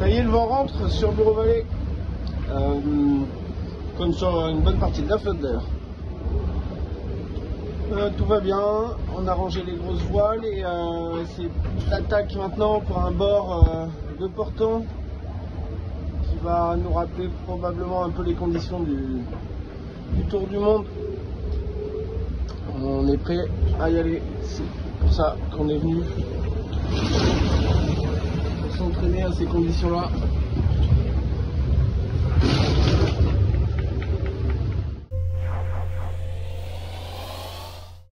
voyez, le vent rentre sur Bureau Vallée, euh, comme sur une bonne partie de la flotte d'ailleurs. Euh, tout va bien, on a rangé les grosses voiles et euh, c'est l'attaque maintenant pour un bord de portant qui va nous rappeler probablement un peu les conditions du, tour du monde. On est prêt à y aller, c'est pour ça qu'on est venu à ces conditions-là.